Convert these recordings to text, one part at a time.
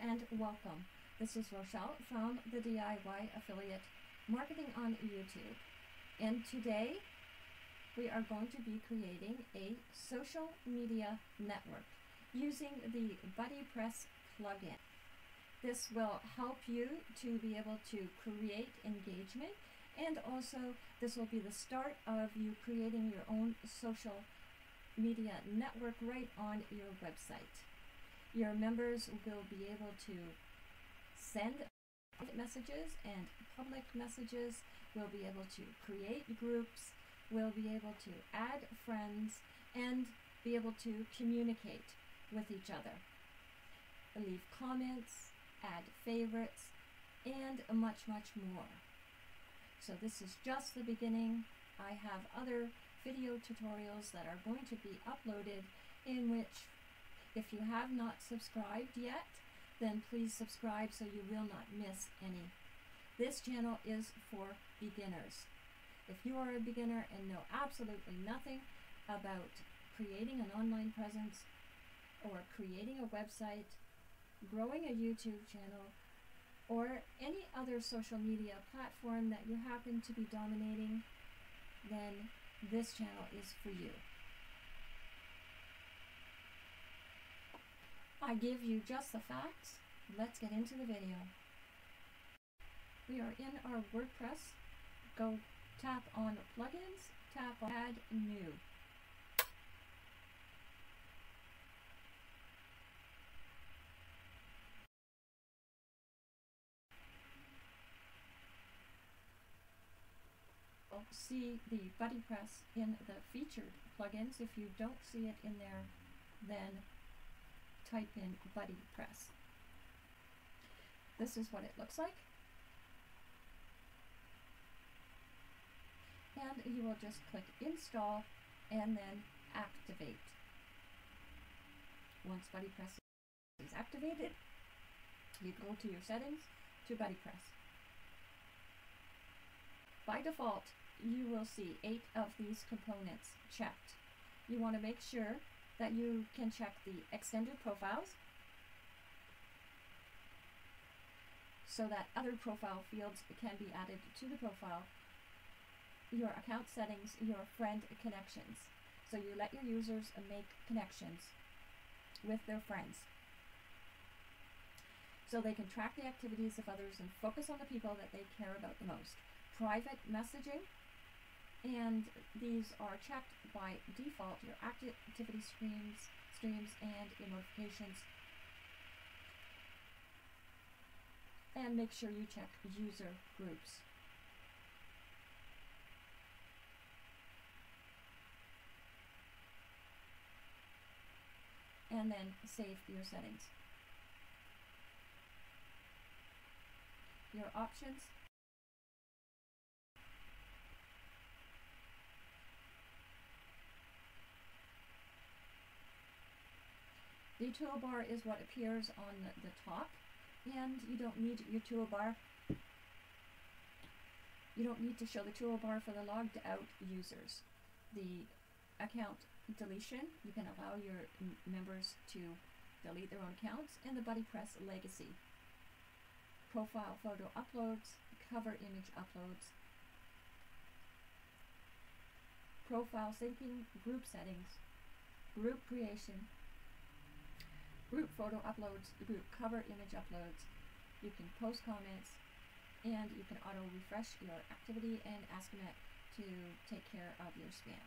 and welcome. This is Rochelle from the DIY Affiliate Marketing on YouTube. And today we are going to be creating a social media network using the BuddyPress plugin. This will help you to be able to create engagement and also this will be the start of you creating your own social media network right on your website. Your members will be able to send messages and public messages, will be able to create groups, will be able to add friends, and be able to communicate with each other. Leave comments, add favorites, and much, much more. So this is just the beginning. I have other video tutorials that are going to be uploaded in which if you have not subscribed yet, then please subscribe so you will not miss any. This channel is for beginners. If you are a beginner and know absolutely nothing about creating an online presence or creating a website, growing a YouTube channel, or any other social media platform that you happen to be dominating, then this channel is for you. I give you just the facts. Let's get into the video. We are in our WordPress. Go tap on plugins, tap on add new. Oh, see the BuddyPress in the featured plugins. If you don't see it in there, then type in BuddyPress. This is what it looks like. And you will just click install and then activate. Once BuddyPress is activated, you go to your settings to BuddyPress. By default, you will see eight of these components checked. You want to make sure that you can check the extended profiles so that other profile fields can be added to the profile, your account settings, your friend connections. So you let your users make connections with their friends. So they can track the activities of others and focus on the people that they care about the most. Private messaging, and these are checked by default, your activity streams, streams and your notifications. And make sure you check user groups. And then save your settings. Your options The toolbar is what appears on the top, and you don't need your toolbar. You don't need to show the toolbar for the logged out users. The account deletion, you can allow your members to delete their own accounts, and the BuddyPress legacy. Profile photo uploads, cover image uploads, profile syncing, group settings, group creation, group photo uploads, group cover image uploads. You can post comments and you can auto refresh your activity and Akismet to take care of your spam.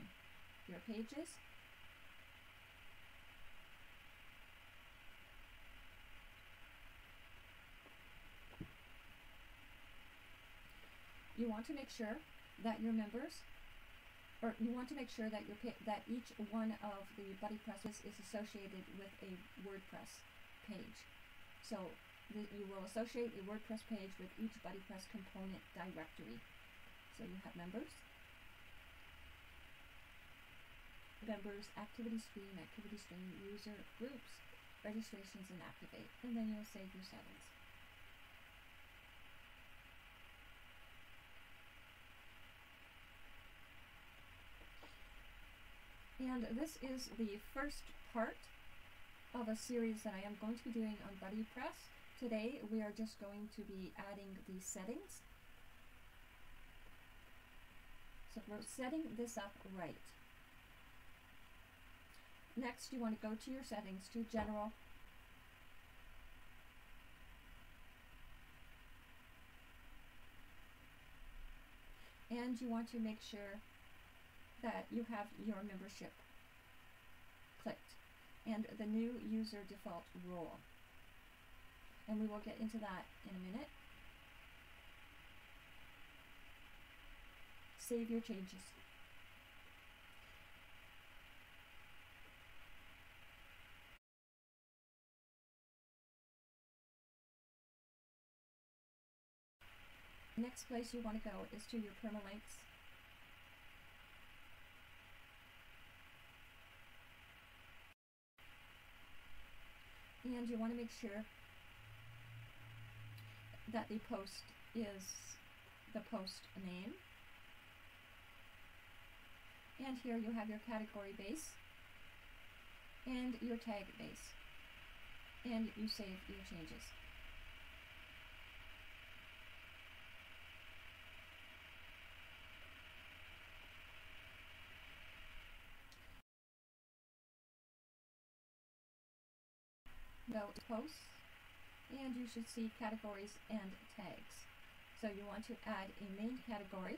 Your pages. You want to make sure that your members or you want to make sure that your that each one of the BuddyPresses is associated with a WordPress page. So you will associate a WordPress page with each BuddyPress component directory. So you have members, members, activity stream, activity stream, user, groups, registrations, and activate. And then you'll save your settings. And this is the first part of a series that I am going to be doing on BuddyPress. Today we are just going to be adding the settings. So we're setting this up right. Next you want to go to your settings to general and you want to make sure that you have your membership clicked and the new user default role and we will get into that in a minute. Save your changes. Next place you want to go is to your permalinks. And you want to make sure that the post is the post name. And here you have your category base and your tag base. And you save your changes. To posts and you should see categories and tags. So you want to add a main category.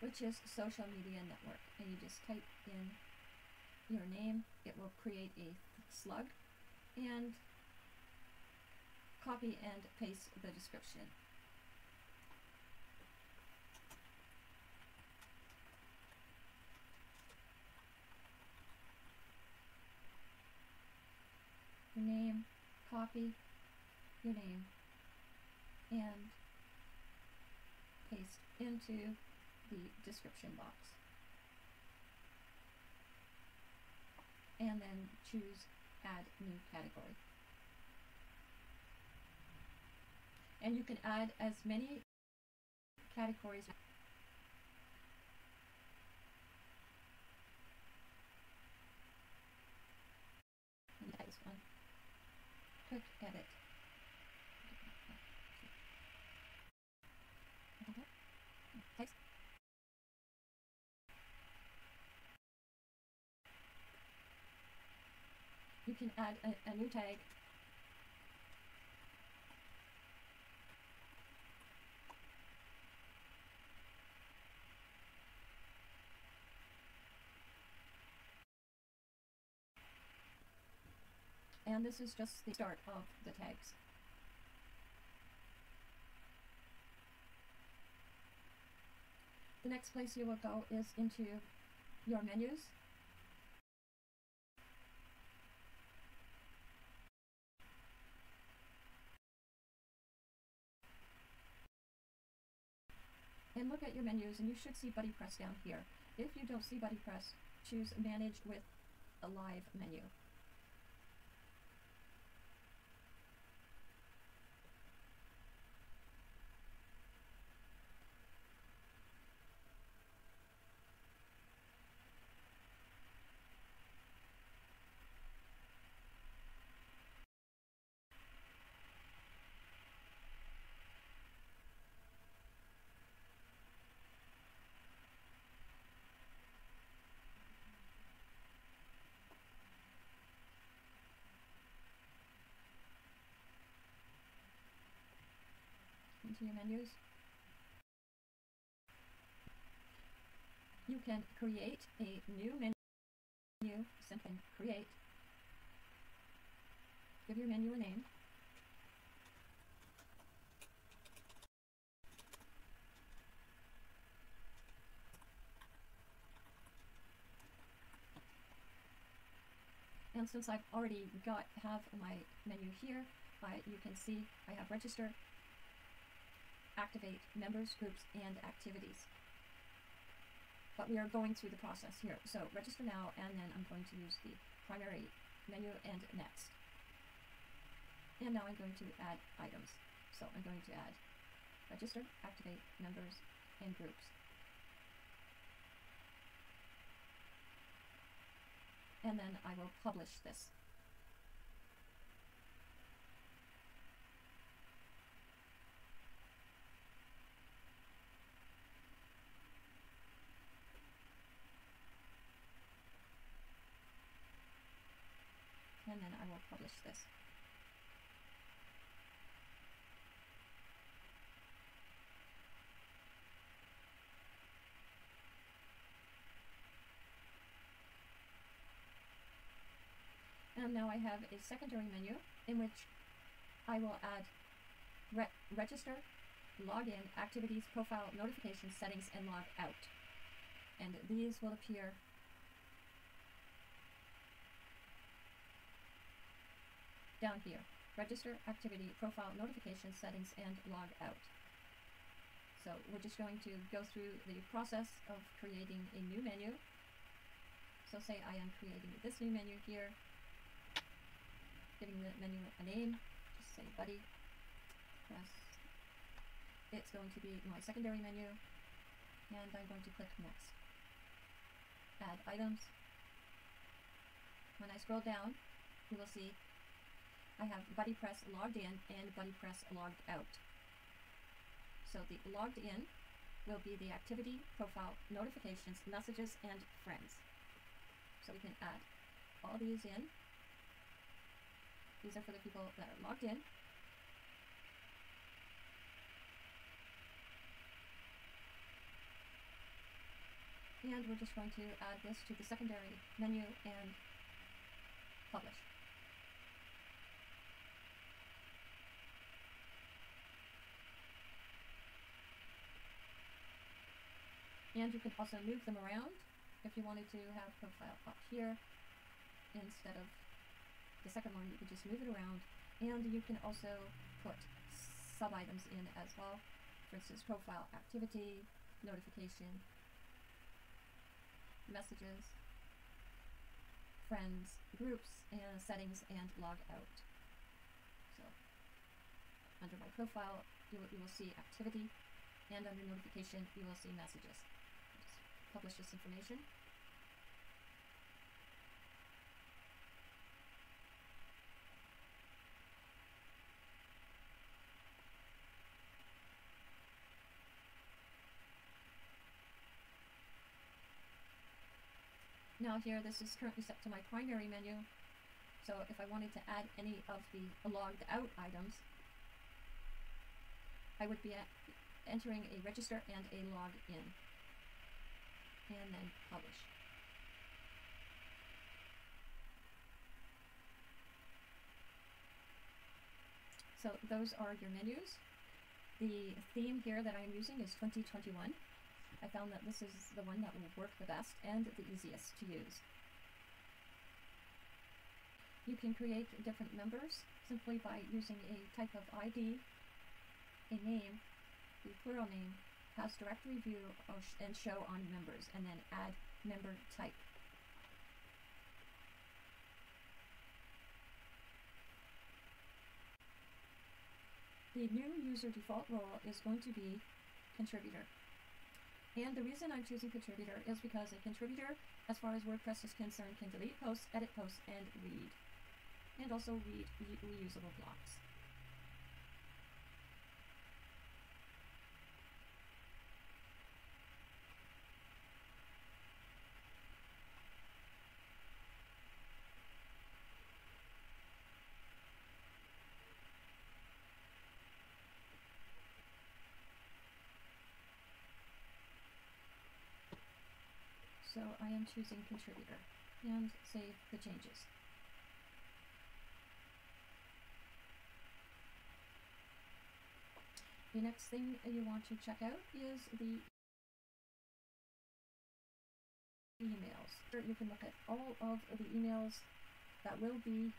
Which is social media network. And you just type in your name. It will create a slug. And copy and paste the description your name, copy your name, and paste into the description box. And then choose add new category. And you can add as many categories Nice one click edit. Text. You can add a, a new tag and this is just the start of the tags. The next place you will go is into your menus. And look at your menus and you should see BuddyPress down here. If you don't see BuddyPress, choose manage with a live menu. Your menus. You can create a new menu, simply create, give your menu a name, and since I've already got have my menu here, I, you can see I have register, activate members, groups, and activities. But we are going through the process here. So register now, and then I'm going to use the primary menu and next. And now I'm going to add items. So I'm going to add register, activate, members, and groups. and then I will publish this. Then I will publish this. And now I have a secondary menu in which I will add re register, login, activities, profile, notifications, settings, and log out. And these will appear down here. Register, activity, profile, notifications, settings, and log out. So we're just going to go through the process of creating a new menu. So say I am creating this new menu here, giving the menu a name, just say buddy, press, it's going to be my secondary menu, and I'm going to click next. Add items. When I scroll down, you will see I have BuddyPress logged in and BuddyPress logged out. So the logged in will be the activity, profile, notifications, messages, and friends. So we can add all these in. These are for the people that are logged in. And we're just going to add this to the secondary menu and publish. And you can also move them around if you wanted to have profile up here instead of the second one, you can just move it around. And you can also put sub items in as well. For instance, profile activity, notification, messages, friends, groups, and settings, and log out. So under my profile, you will, you will see activity, and under notification, you will see messages publish this information. Now here, this is currently set to my primary menu. So if I wanted to add any of the logged out items, I would be entering a register and a log in and then publish. So those are your menus. The theme here that I'm using is 2021. I found that this is the one that will work the best and the easiest to use. You can create different members simply by using a type of ID, a name, the plural name, has directory view and show on members, and then add member type. The new user default role is going to be contributor. And the reason I'm choosing contributor is because a contributor, as far as WordPress is concerned, can delete posts, edit posts, and read. And also read re reusable blocks. So I am choosing contributor and save the changes. The next thing you want to check out is the emails. You can look at all of the emails that will be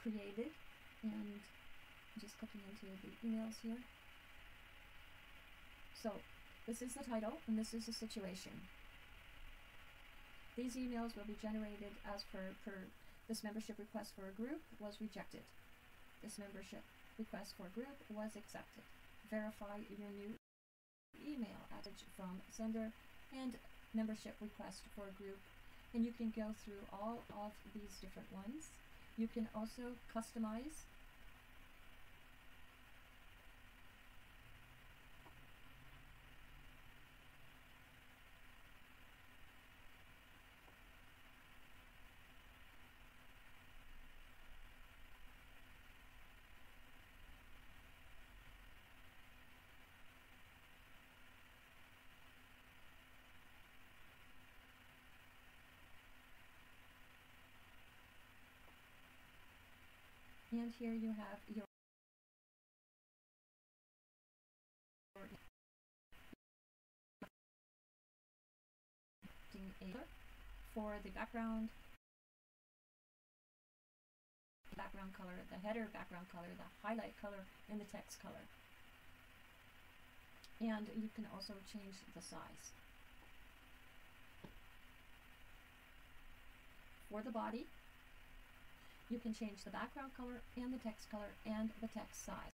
created and just clicking into the emails here. So this is the title and this is the situation. These emails will be generated as per, per this membership request for a group was rejected. This membership request for a group was accepted. Verify your new email message from sender and membership request for a group and you can go through all of these different ones. You can also customize and here you have your for the background background color, the header background color, the highlight color, and the text color. And you can also change the size. For the body, you can change the background color and the text color and the text size.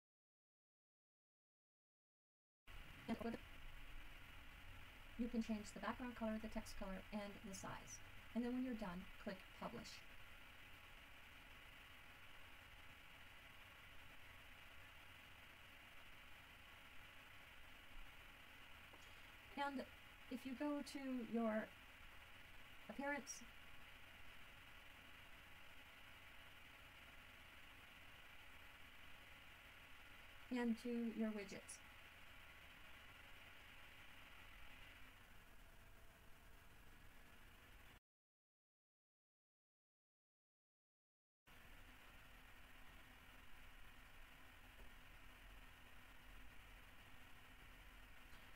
You can change the background color, the text color, and the size. And then when you're done, click Publish. And if you go to your appearance and to your widgets.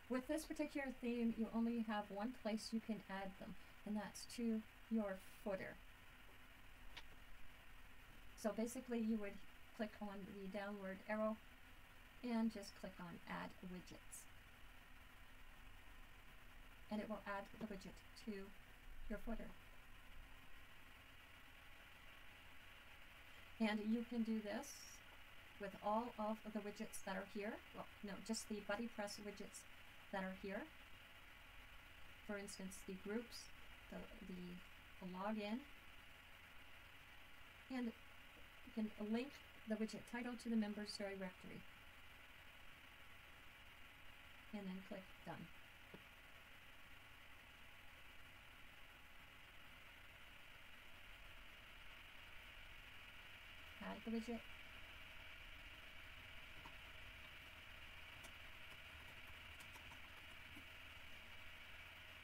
With this particular theme, you only have one place you can add them, and that's to your footer. So basically you would click on the downward arrow and just click on add widgets. And it will add the widget to your footer. And you can do this with all of the widgets that are here. Well, no, just the BuddyPress widgets that are here. For instance, the groups, the, the login, and you can link the widget title to the members directory and then click Done. Add the widget.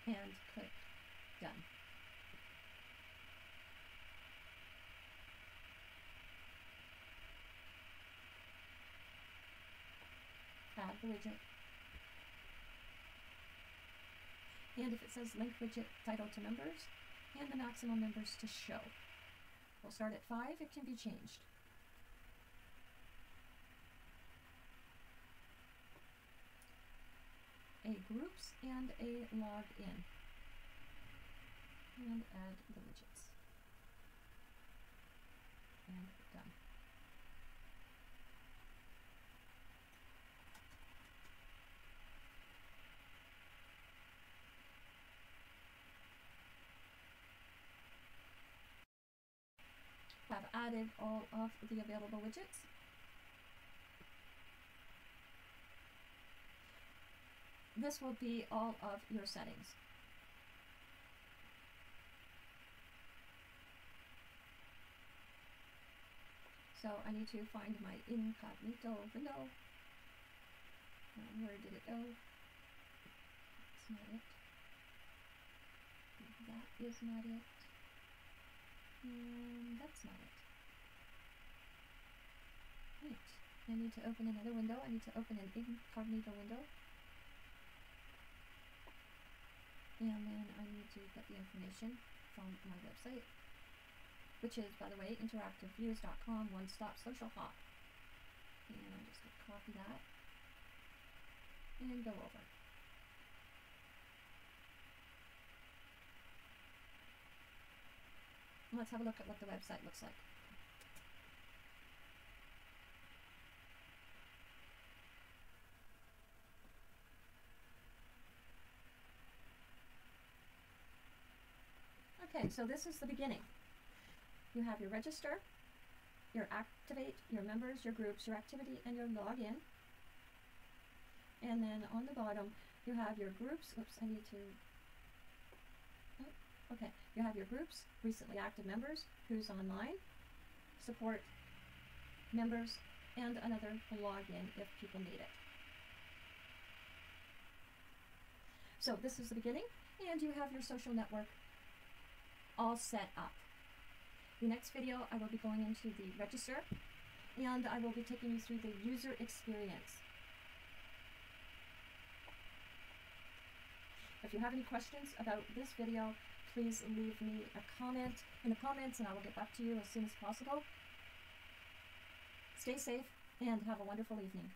And click Done. Add the widget. And if it says link widget title to members, and the maximum members to show. We'll start at 5, it can be changed. A groups and a login. And add the widgets. And done. have added all of the available widgets. This will be all of your settings. So I need to find my incognito window. Um, where did it go? That's not it. That is not it. And that's not it. Right. I need to open another window. I need to open an incognito window. And then I need to get the information from my website, which is, by the way, interactiveviews.com, one-stop social hop. And I'm just going to copy that and go over. Let's have a look at what the website looks like. Okay, so this is the beginning. You have your register, your activate, your members, your groups, your activity, and your login. And then on the bottom, you have your groups. Oops, I need to. Oh, okay, you have your groups, recently active members, who's online, support members, and another login if people need it. So this is the beginning, and you have your social network all set up. The next video, I will be going into the register, and I will be taking you through the user experience. If you have any questions about this video, please leave me a comment in the comments and I will get back to you as soon as possible. Stay safe and have a wonderful evening.